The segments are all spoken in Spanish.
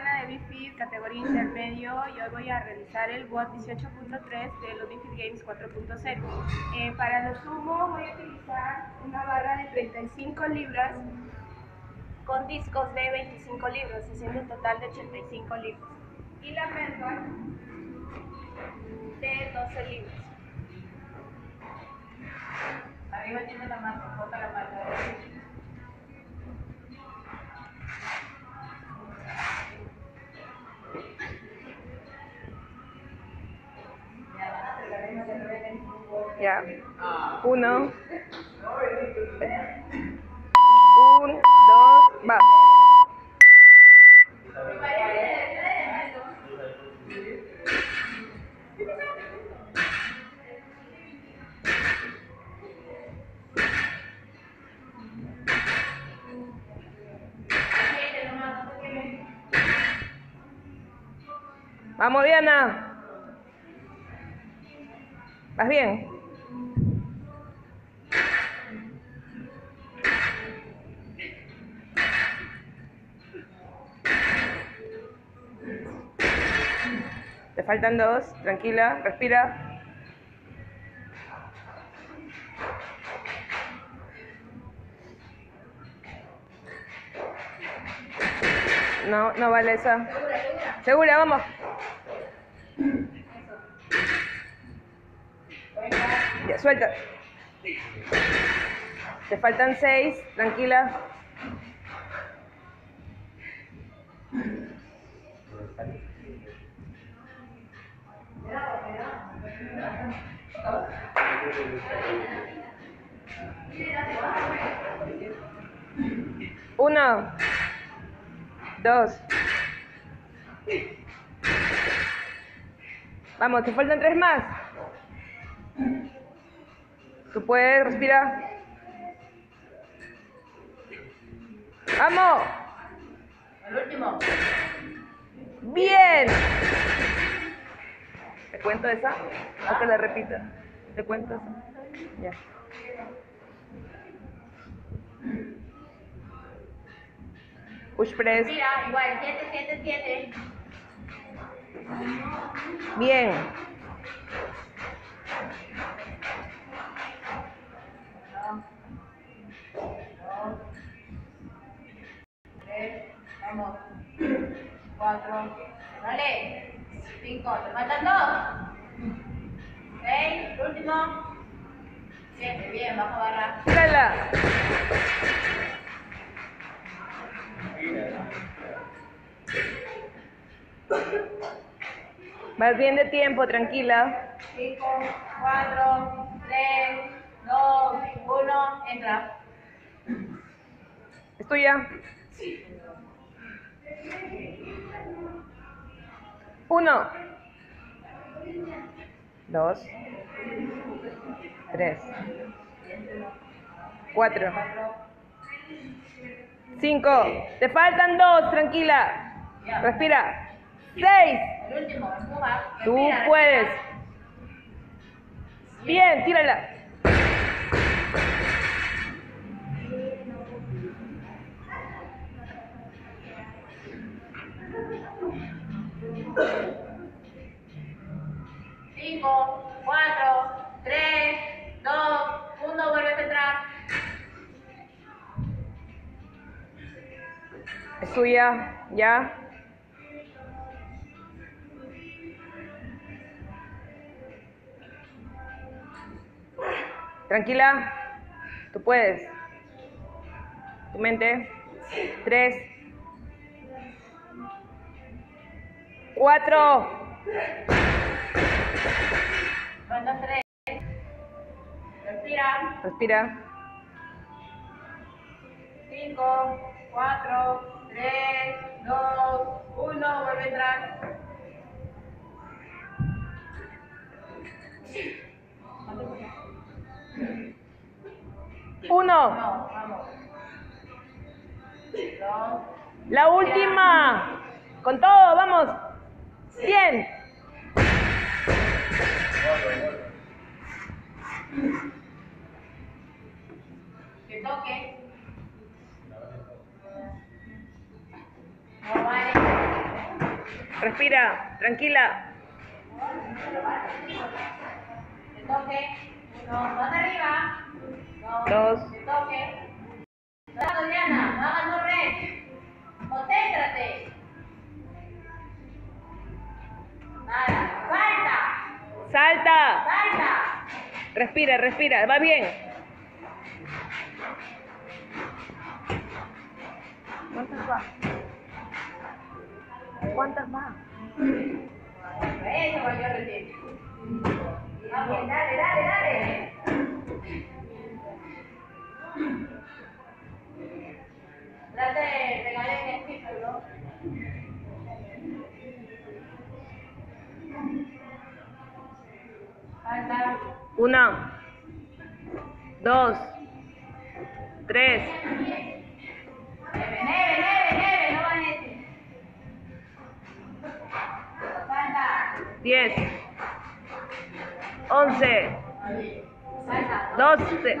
Diana de BFID, categoría intermedio, y hoy voy a realizar el WOT 18.3 de los BFID Games 4.0. Eh, para lo sumo voy a utilizar una barra de 35 libras con discos de 25 libras, haciendo un total de 85 libras. Y la melba de 12 libras. Arriba tiene la marca, bota la marca. Ya. Uno. Un, dos, va. Vamos, Diana. ¿Vas bien? Te faltan dos, tranquila, respira. No, no vale esa. Segura, vamos. Ya, suelta. Te faltan seis, tranquila. Uno, dos. Vamos, te faltan tres más. Tú puedes, respira. ¡Vamos! El último. ¡Bien! ¿Te cuento esa? ¿O te la repita? ¿Te cuento esa? Ya. Push press. Mira, igual, 7, 7, 7. Bien. Tres, vamos. Cuatro, dale. Cinco, te faltan dos. Último. Siete, bien, bajo barra. Tírala. Vas bien de tiempo, tranquila. Cinco, cuatro, tres, dos, uno, entra. ¿Es tuya? Uno. Dos. Tres. Cuatro. Cinco. Te faltan dos, tranquila. Respira. Seis. Tú puedes. Bien, tírala. Es tuya. Ya. Tranquila. Tú puedes. Tu mente. Tres. Cuatro. Faltan tres. Respira. Respira. Cinco, cuatro, tres, dos, uno, vuelve a entrar. Uno. La última. Con todo, vamos. Bien. Que toque. Respira, tranquila. Toque. Uno, más arriba. Dos. Toque. Vamos, Diana, no no red. Concéntrate. Nada, salta, Salta. salta. Respira, respira. Va bien. ¿Cuántas va? ¿Cuántas va? Eso va yo recién. Dale, dale, dale. Trate de en el círculo. Falta. Una. Dos. Tres. Neve, neve, 10, 11, 12.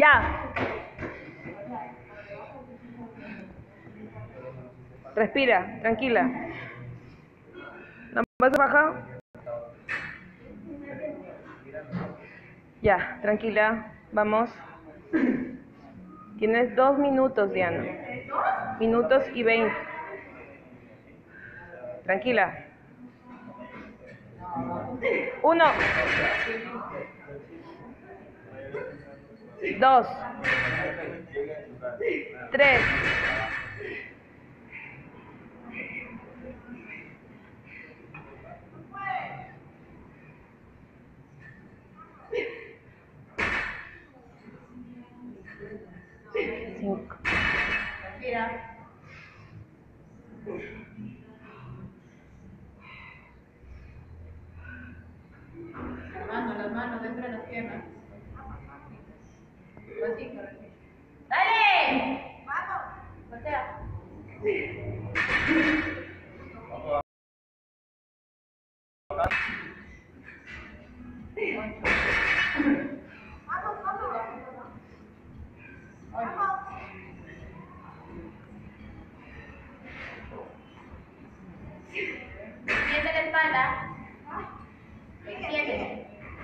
Ya. Respira, tranquila. ¿No vas a bajar? Ya, tranquila. Vamos. Tienes dos minutos, Diana. Minutos y veinte. Tranquila. Uno. 2, 3,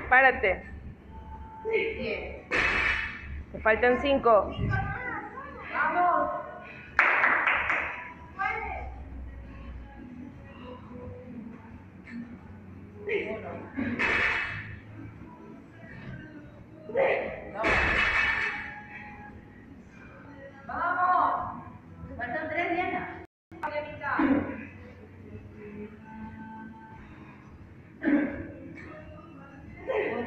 Párate. Bien. Te faltan cinco. ¡Vamos! ¡Vamos!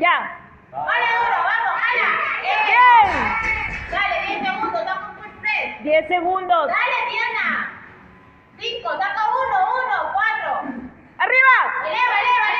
ya. ¡Vale, duro, vamos, Ana! ¡Bien! Dale, 10 segundos, saca un full press. 10 segundos. Dale, Diana. 5, saca 1, 1, 4. ¡Arriba! ¡Eleva, eleva, eleva!